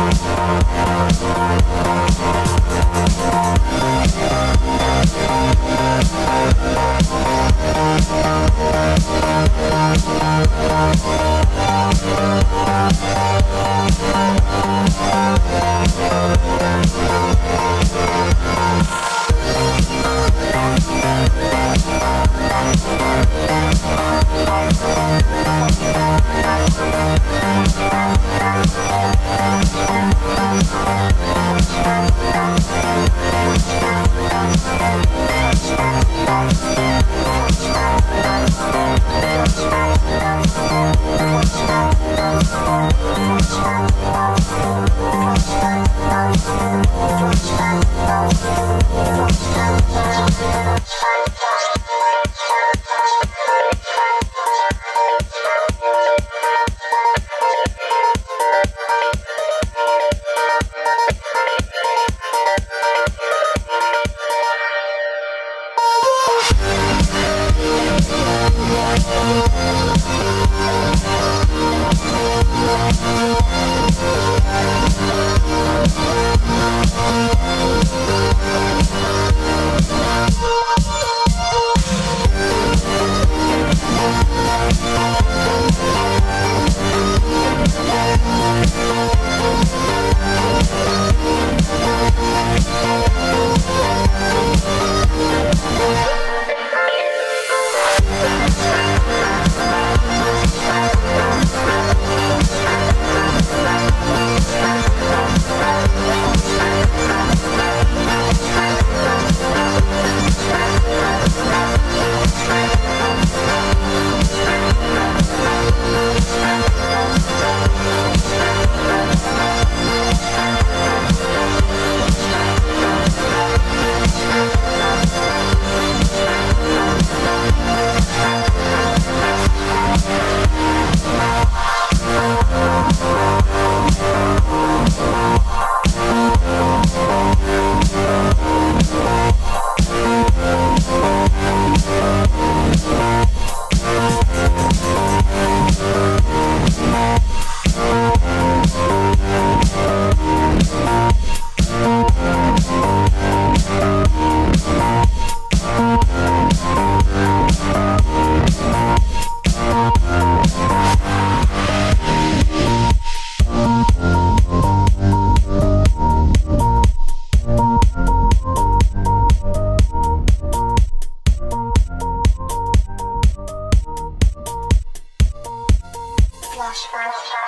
Thank Flashback. Flashback.